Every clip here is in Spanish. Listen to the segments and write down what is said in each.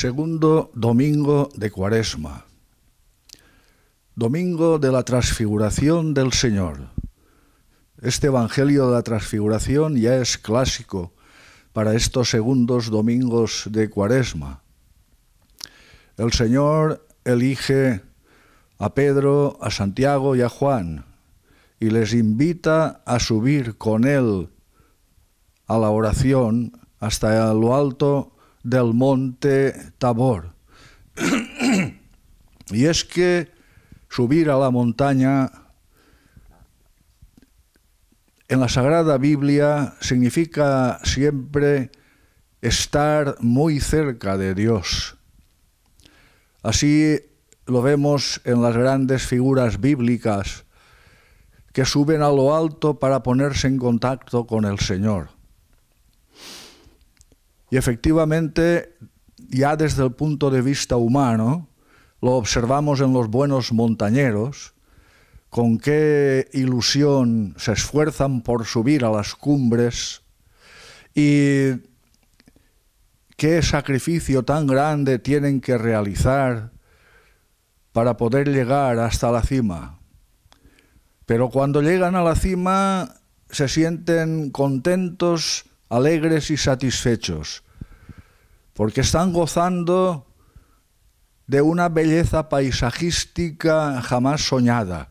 Segundo domingo de Cuaresma. Domingo de la transfiguración del Señor. Este Evangelio de la transfiguración ya es clásico para estos segundos domingos de Cuaresma. El Señor elige a Pedro, a Santiago y a Juan y les invita a subir con él a la oración hasta lo alto del monte Tabor. y es que subir a la montaña en la Sagrada Biblia significa siempre estar muy cerca de Dios. Así lo vemos en las grandes figuras bíblicas que suben a lo alto para ponerse en contacto con el Señor. Y efectivamente, ya desde el punto de vista humano, lo observamos en los buenos montañeros, con qué ilusión se esfuerzan por subir a las cumbres y qué sacrificio tan grande tienen que realizar para poder llegar hasta la cima. Pero cuando llegan a la cima se sienten contentos alegres y satisfechos, porque están gozando de una belleza paisajística jamás soñada,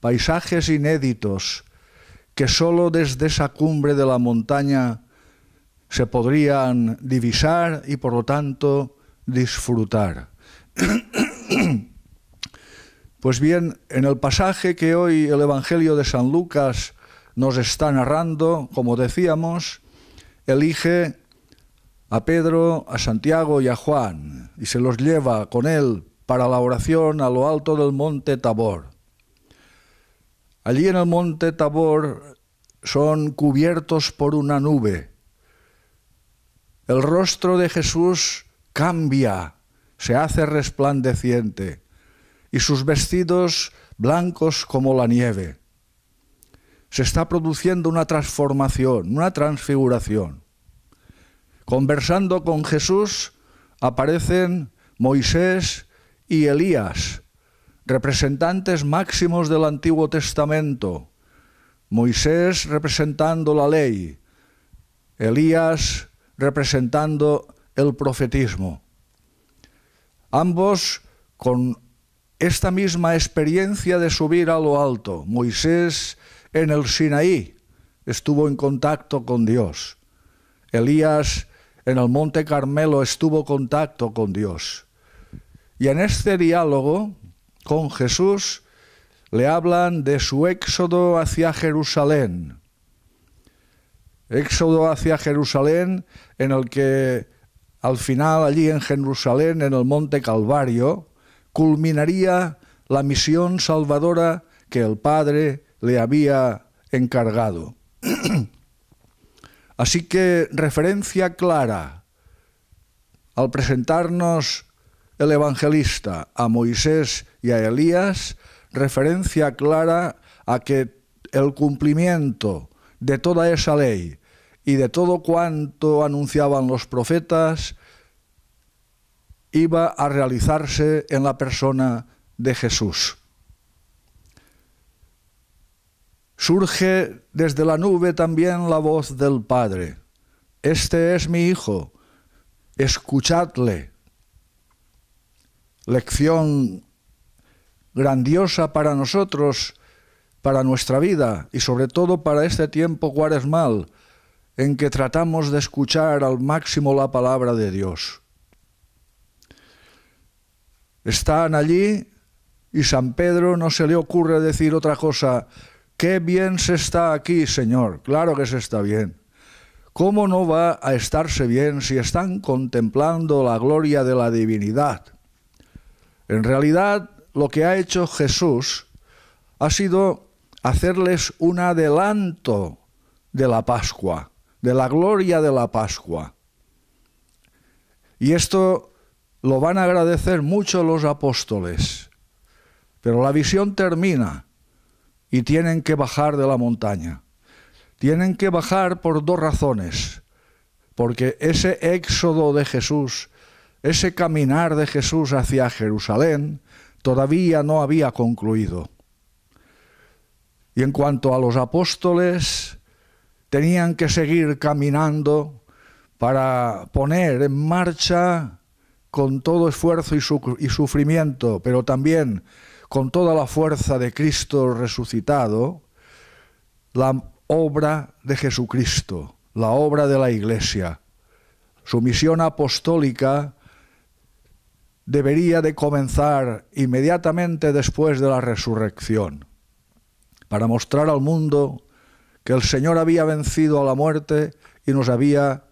paisajes inéditos que sólo desde esa cumbre de la montaña se podrían divisar y por lo tanto disfrutar. Pues bien, en el pasaje que hoy el Evangelio de San Lucas nos está narrando, como decíamos, elige a Pedro, a Santiago y a Juan y se los lleva con él para la oración a lo alto del monte Tabor. Allí en el monte Tabor son cubiertos por una nube. El rostro de Jesús cambia, se hace resplandeciente y sus vestidos blancos como la nieve se está produciendo una transformación, una transfiguración. Conversando con Jesús aparecen Moisés y Elías, representantes máximos del Antiguo Testamento. Moisés representando la ley, Elías representando el profetismo. Ambos con esta misma experiencia de subir a lo alto. Moisés en el Sinaí estuvo en contacto con Dios. Elías en el Monte Carmelo estuvo en contacto con Dios. Y en este diálogo con Jesús le hablan de su éxodo hacia Jerusalén. Éxodo hacia Jerusalén en el que al final allí en Jerusalén, en el Monte Calvario, culminaría la misión salvadora que el Padre le había encargado. Así que referencia clara al presentarnos el evangelista a Moisés y a Elías, referencia clara a que el cumplimiento de toda esa ley y de todo cuanto anunciaban los profetas iba a realizarse en la persona de Jesús. Surge desde la nube también la voz del Padre. Este es mi Hijo, escuchadle. Lección grandiosa para nosotros, para nuestra vida y sobre todo para este tiempo cuaresmal en que tratamos de escuchar al máximo la palabra de Dios. Están allí y San Pedro no se le ocurre decir otra cosa Qué bien se está aquí, Señor. Claro que se está bien. ¿Cómo no va a estarse bien si están contemplando la gloria de la divinidad? En realidad, lo que ha hecho Jesús ha sido hacerles un adelanto de la Pascua, de la gloria de la Pascua. Y esto lo van a agradecer mucho los apóstoles. Pero la visión termina y tienen que bajar de la montaña. Tienen que bajar por dos razones. Porque ese éxodo de Jesús ese caminar de Jesús hacia Jerusalén todavía no había concluido. Y en cuanto a los apóstoles, tenían que seguir caminando para poner en marcha con todo esfuerzo y, sufrimiento, pero también con toda la fuerza de Cristo resucitado, la obra de Jesucristo, la obra de la Iglesia. Su misión apostólica debería de comenzar inmediatamente después de la resurrección, para mostrar al mundo que el Señor había vencido a la muerte y nos había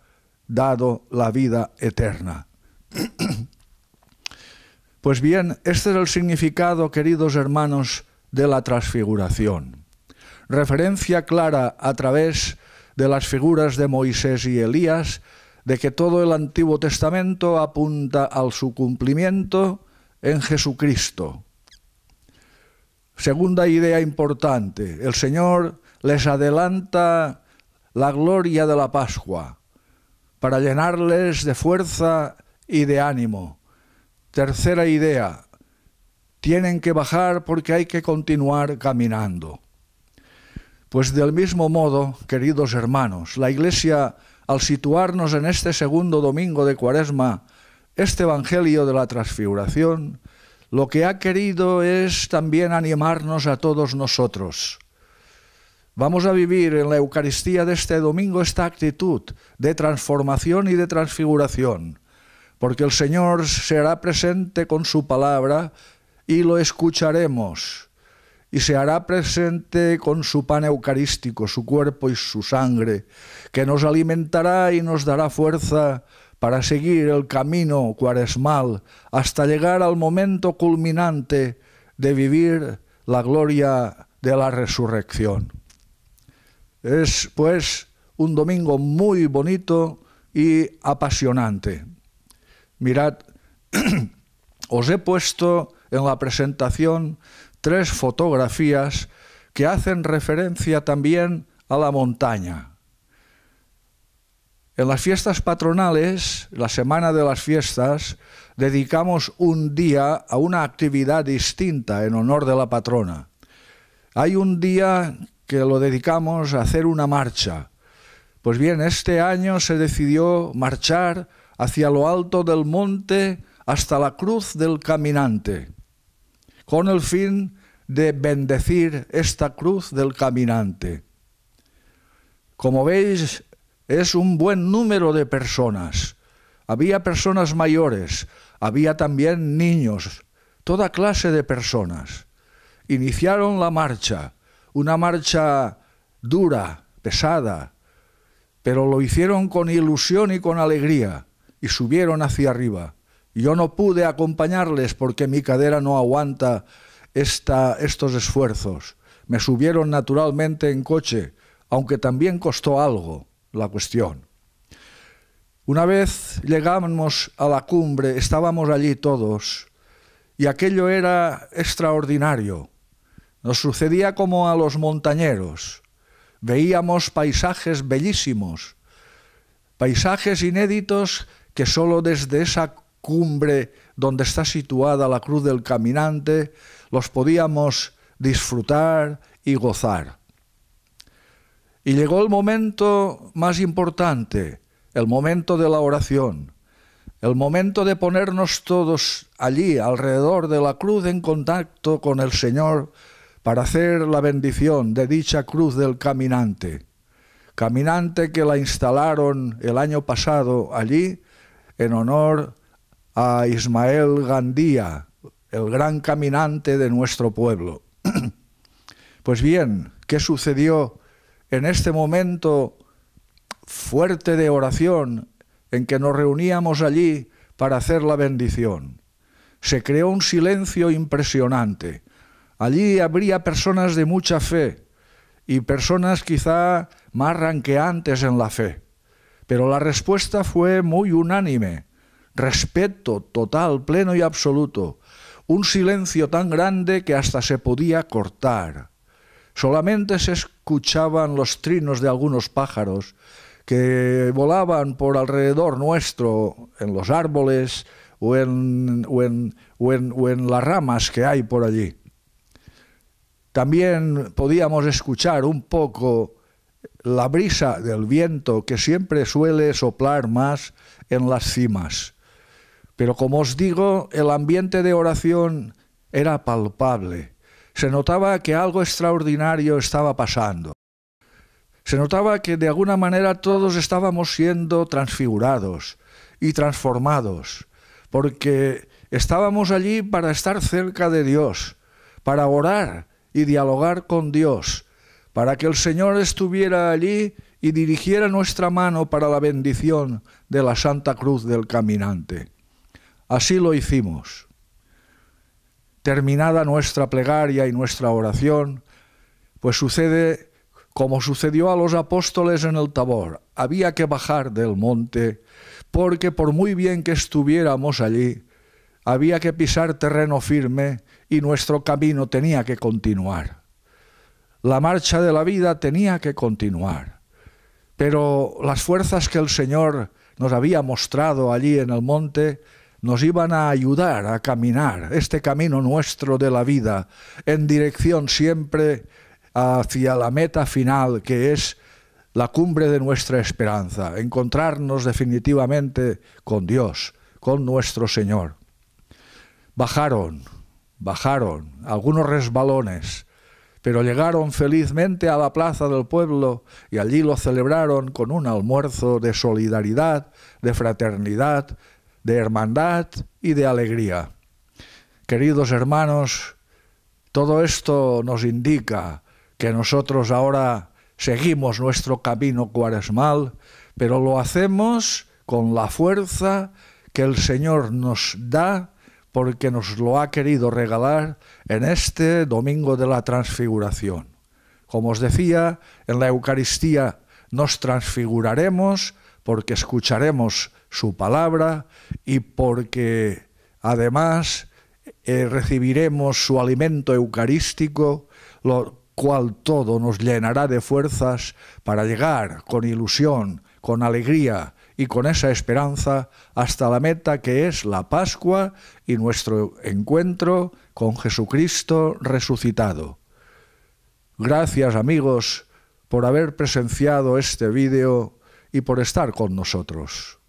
dado la vida eterna. Pues bien, este es el significado, queridos hermanos, de la transfiguración. Referencia clara a través de las figuras de Moisés y Elías de que todo el Antiguo Testamento apunta al su cumplimiento en Jesucristo. Segunda idea importante, el Señor les adelanta la gloria de la Pascua para llenarles de fuerza y de ánimo. Tercera idea, tienen que bajar porque hay que continuar caminando. Pues del mismo modo, queridos hermanos, la Iglesia, al situarnos en este segundo domingo de Cuaresma, este Evangelio de la Transfiguración, lo que ha querido es también animarnos a todos nosotros Vamos a vivir en la Eucaristía de este domingo esta actitud de transformación y de transfiguración, porque el Señor será presente con su palabra y lo escucharemos, y se hará presente con su pan eucarístico, su cuerpo y su sangre, que nos alimentará y nos dará fuerza para seguir el camino cuaresmal hasta llegar al momento culminante de vivir la gloria de la resurrección. Es pues un domingo muy bonito y apasionante. Mirad, os he puesto en la presentación tres fotografías que hacen referencia también a la montaña. En las fiestas patronales, la semana de las fiestas, dedicamos un día a una actividad distinta en honor de la patrona. Hay un día que lo dedicamos a hacer una marcha. Pues bien, este año se decidió marchar hacia lo alto del monte hasta la cruz del caminante, con el fin de bendecir esta cruz del caminante. Como veis, es un buen número de personas. Había personas mayores, había también niños, toda clase de personas. Iniciaron la marcha una marcha dura, pesada, pero lo hicieron con ilusión y con alegría y subieron hacia arriba. Yo no pude acompañarles porque mi cadera no aguanta esta, estos esfuerzos. Me subieron naturalmente en coche, aunque también costó algo la cuestión. Una vez llegamos a la cumbre, estábamos allí todos, y aquello era extraordinario. Nos sucedía como a los montañeros. Veíamos paisajes bellísimos, paisajes inéditos que sólo desde esa cumbre donde está situada la cruz del caminante los podíamos disfrutar y gozar. Y llegó el momento más importante, el momento de la oración, el momento de ponernos todos allí alrededor de la cruz en contacto con el Señor para hacer la bendición de dicha cruz del caminante. Caminante que la instalaron el año pasado allí en honor a Ismael Gandía, el gran caminante de nuestro pueblo. Pues bien, ¿qué sucedió en este momento fuerte de oración en que nos reuníamos allí para hacer la bendición? Se creó un silencio impresionante Allí habría personas de mucha fe y personas quizá más ranqueantes en la fe. Pero la respuesta fue muy unánime. Respeto total, pleno y absoluto. Un silencio tan grande que hasta se podía cortar. Solamente se escuchaban los trinos de algunos pájaros que volaban por alrededor nuestro en los árboles o en, en las ramas que hay por allí. También podíamos escuchar un poco la brisa del viento que siempre suele soplar más en las cimas. Pero como os digo, el ambiente de oración era palpable. Se notaba que algo extraordinario estaba pasando. Se notaba que de alguna manera todos estábamos siendo transfigurados y transformados, porque estábamos allí para estar cerca de Dios, para orar y dialogar con Dios, para que el Señor estuviera allí y dirigiera nuestra mano para la bendición de la Santa Cruz del Caminante. Así lo hicimos. Terminada nuestra plegaria y nuestra oración, pues sucede como sucedió a los apóstoles en el Tabor. Había que bajar del monte, porque por muy bien que estuviéramos allí, había que pisar terreno firme y nuestro camino tenía que continuar. La marcha de la vida tenía que continuar. Pero las fuerzas que el Señor nos había mostrado allí en el monte nos iban a ayudar a caminar este camino nuestro de la vida en dirección siempre hacia la meta final que es la cumbre de nuestra esperanza, encontrarnos definitivamente con Dios, con nuestro Señor. Bajaron, bajaron, algunos resbalones, pero llegaron felizmente a la plaza del pueblo y allí lo celebraron con un almuerzo de solidaridad, de fraternidad, de hermandad y de alegría. Queridos hermanos, todo esto nos indica que nosotros ahora seguimos nuestro camino cuaresmal, pero lo hacemos con la fuerza que el Señor nos da porque nos lo ha querido regalar en este domingo de la transfiguración. Como os decía, en la Eucaristía nos transfiguraremos porque escucharemos su palabra y porque además eh, recibiremos su alimento eucarístico, lo cual todo nos llenará de fuerzas para llegar con ilusión, con alegría y con esa esperanza hasta la meta que es la Pascua y nuestro encuentro con Jesucristo resucitado. Gracias amigos por haber presenciado este vídeo y por estar con nosotros.